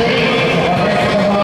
Hey!